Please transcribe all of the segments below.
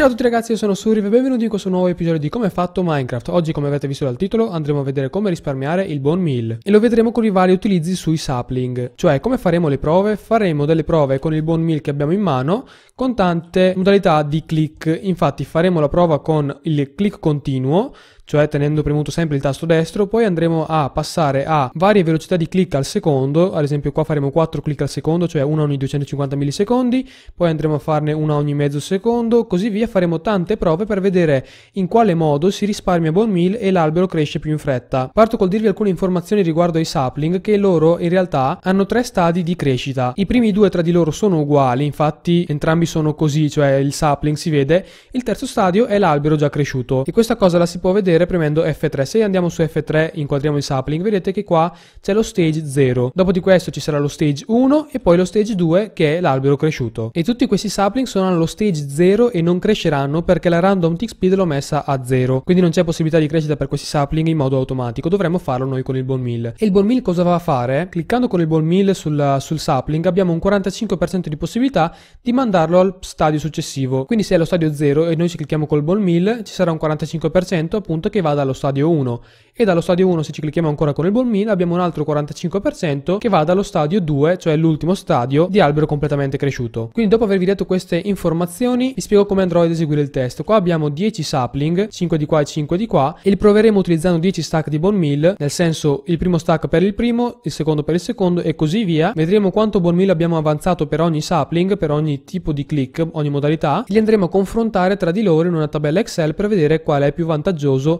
Ciao a tutti ragazzi, io sono Suriv e benvenuti in questo nuovo episodio di Come è fatto Minecraft. Oggi, come avete visto dal titolo, andremo a vedere come risparmiare il bone meal e lo vedremo con i vari utilizzi sui sapling. Cioè, come faremo le prove? Faremo delle prove con il bone meal che abbiamo in mano con tante modalità di click. Infatti, faremo la prova con il click continuo, cioè tenendo premuto sempre il tasto destro, poi andremo a passare a varie velocità di click al secondo, ad esempio qua faremo 4 click al secondo, cioè una ogni 250 millisecondi, poi andremo a farne una ogni mezzo secondo, così via faremo tante prove per vedere in quale modo si risparmia bone meal e l'albero cresce più in fretta. Parto col dirvi alcune informazioni riguardo ai sapling che loro in realtà hanno tre stadi di crescita. I primi due tra di loro sono uguali, infatti entrambi sono così, cioè il sapling si vede, il terzo stadio è l'albero già cresciuto e questa cosa la si può vedere premendo F3. Se andiamo su F3 inquadriamo il sapling, vedete che qua c'è lo stage 0. Dopo di questo ci sarà lo stage 1 e poi lo stage 2 che è l'albero cresciuto. E tutti questi sapling sono allo stage 0 e non cresceranno perché la random tick speed l'ho messa a 0. Quindi non c'è possibilità di crescita per questi sapling in modo automatico, dovremmo farlo noi con il bone meal. E il bone meal cosa va a fare? Cliccando con il bone meal sul, sul sapling abbiamo un 45% di possibilità di mandarlo al stadio successivo. Quindi se è lo stadio 0 e noi ci clicchiamo col bone meal ci sarà un 45% appunto che va dallo stadio 1 e dallo stadio 1 se ci clicchiamo ancora con il meal abbiamo un altro 45% che va dallo stadio 2 cioè l'ultimo stadio di albero completamente cresciuto. Quindi dopo avervi detto queste informazioni vi spiego come andrò ad eseguire il test. Qua abbiamo 10 sapling, 5 di qua e 5 di qua e li proveremo utilizzando 10 stack di bone meal, nel senso il primo stack per il primo, il secondo per il secondo e così via. Vedremo quanto bone meal abbiamo avanzato per ogni sapling, per ogni tipo di click, ogni modalità. Li andremo a confrontare tra di loro in una tabella Excel per vedere quale è più vantaggioso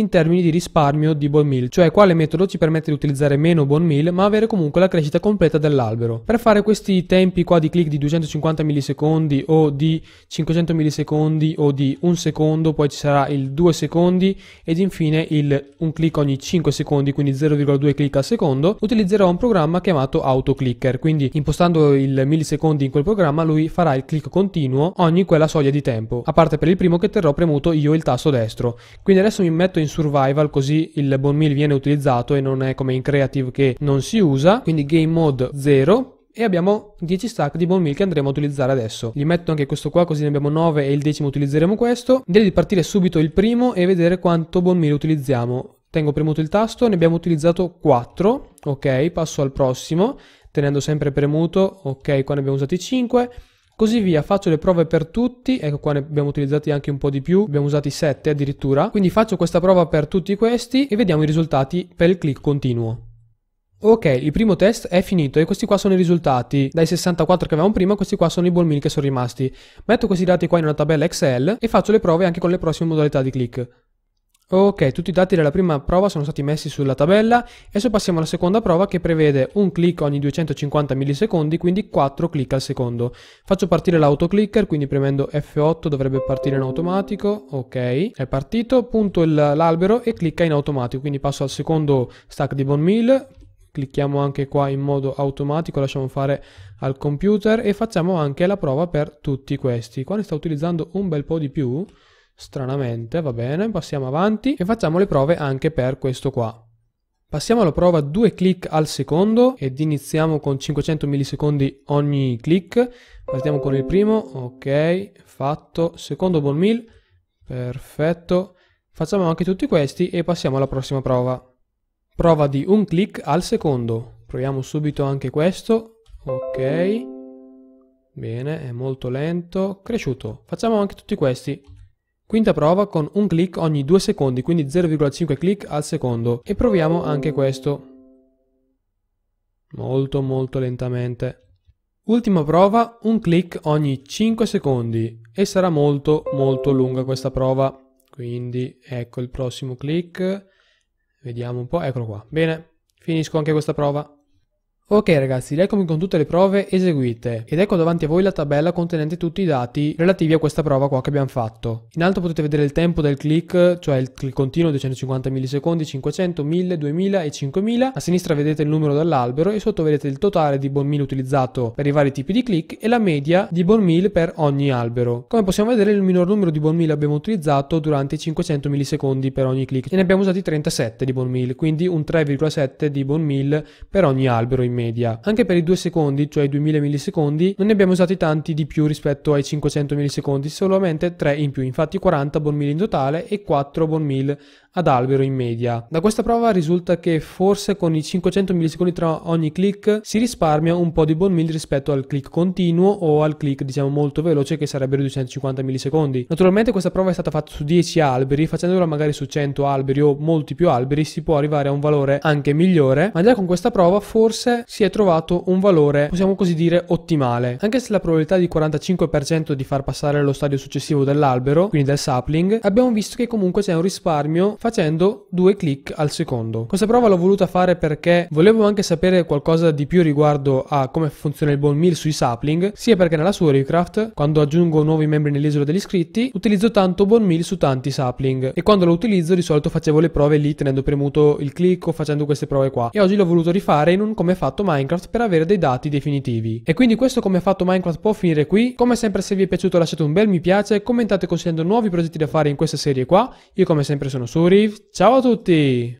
in termini di risparmio di bone meal, cioè quale metodo ci permette di utilizzare meno bone meal ma avere comunque la crescita completa dell'albero. Per fare questi tempi qua di click di 250 millisecondi o di 500 millisecondi o di un secondo, poi ci sarà il 2 secondi ed infine il un click ogni 5 secondi, quindi 0,2 click al secondo, utilizzerò un programma chiamato AutoClicker, quindi impostando il millisecondi in quel programma lui farà il click continuo ogni quella soglia di tempo, a parte per il primo che terrò premuto io il tasto destro. Quindi adesso mi metto in survival così il bone meal viene utilizzato e non è come in creative che non si usa, quindi game mode 0 e abbiamo 10 stack di bone meal che andremo a utilizzare adesso. Gli metto anche questo qua così ne abbiamo 9 e il decimo utilizzeremo questo. Direi di partire subito il primo e vedere quanto bone meal utilizziamo. Tengo premuto il tasto, ne abbiamo utilizzato 4, ok, passo al prossimo, tenendo sempre premuto, ok, qua ne abbiamo usati 5, così via, faccio le prove per tutti, ecco qua ne abbiamo utilizzati anche un po' di più, abbiamo usati 7 addirittura, quindi faccio questa prova per tutti questi e vediamo i risultati per il click continuo. Ok, il primo test è finito e questi qua sono i risultati. Dai 64 che avevamo prima, questi qua sono i ball che sono rimasti. Metto questi dati qua in una tabella Excel e faccio le prove anche con le prossime modalità di click. Ok, tutti i dati della prima prova sono stati messi sulla tabella. Adesso passiamo alla seconda prova che prevede un click ogni 250 millisecondi, quindi 4 click al secondo. Faccio partire l'autoclicker, quindi premendo F8 dovrebbe partire in automatico. Ok, è partito, punto l'albero e clicca in automatico, quindi passo al secondo stack di bone meal. Clicchiamo anche qua in modo automatico, lasciamo fare al computer e facciamo anche la prova per tutti questi. Qua ne sta utilizzando un bel po' di più stranamente, va bene, passiamo avanti e facciamo le prove anche per questo qua. Passiamo alla prova due click al secondo ed iniziamo con 500 millisecondi ogni click. Partiamo con il primo, ok, fatto, secondo bone meal, perfetto. Facciamo anche tutti questi e passiamo alla prossima prova. Prova di un click al secondo. Proviamo subito anche questo, ok. Bene, è molto lento, cresciuto. Facciamo anche tutti questi. Quinta prova con un click ogni 2 secondi, quindi 0,5 click al secondo. E proviamo anche questo. Molto molto lentamente. Ultima prova, un click ogni 5 secondi e sarà molto molto lunga questa prova. Quindi ecco il prossimo click. Vediamo un po', eccolo qua. Bene, finisco anche questa prova. Ok ragazzi, eccomi con tutte le prove eseguite ed ecco davanti a voi la tabella contenente tutti i dati relativi a questa prova qua che abbiamo fatto. In alto potete vedere il tempo del click, cioè il click continuo 250 millisecondi, 500, 1000, 2000 e 5000. A sinistra vedete il numero dell'albero e sotto vedete il totale di bone meal utilizzato per i vari tipi di click e la media di bone meal per ogni albero. Come possiamo vedere il minor numero di bone meal abbiamo utilizzato durante i 500 millisecondi per ogni click e ne abbiamo usati 37 di bone meal, quindi un 3,7 di bone meal per ogni albero in media media. Anche per i 2 secondi, cioè i 2000 millisecondi, non ne abbiamo usati tanti di più rispetto ai 500 millisecondi, solamente 3 in più, infatti 40 bon mil in totale e 4 bon mil ad albero in media. Da questa prova risulta che forse con i 500 millisecondi tra ogni click si risparmia un po' di bon mil rispetto al click continuo o al click diciamo molto veloce che sarebbero 250 millisecondi. Naturalmente questa prova è stata fatta su 10 alberi, facendola magari su 100 alberi o molti più alberi si può arrivare a un valore anche migliore, ma già con questa prova forse si è trovato un valore, possiamo così dire, ottimale. Anche se la probabilità di 45% di far passare allo stadio successivo dell'albero, quindi del sapling, abbiamo visto che comunque c'è un risparmio facendo due click al secondo. Questa prova l'ho voluta fare perché volevo anche sapere qualcosa di più riguardo a come funziona il bone meal sui sapling, sia perché nella sua Recraft, quando aggiungo nuovi membri nell'isola degli iscritti, utilizzo tanto bone meal su tanti sapling e quando lo utilizzo di solito facevo le prove lì tenendo premuto il click o facendo queste prove qua e oggi l'ho voluto rifare in un come fatto Minecraft per avere dei dati definitivi. E quindi questo come fatto Minecraft può finire qui, come sempre se vi è piaciuto lasciate un bel mi piace, commentate consigliando nuovi progetti da fare in questa serie qua, io come sempre sono Suri. Ciao a tutti!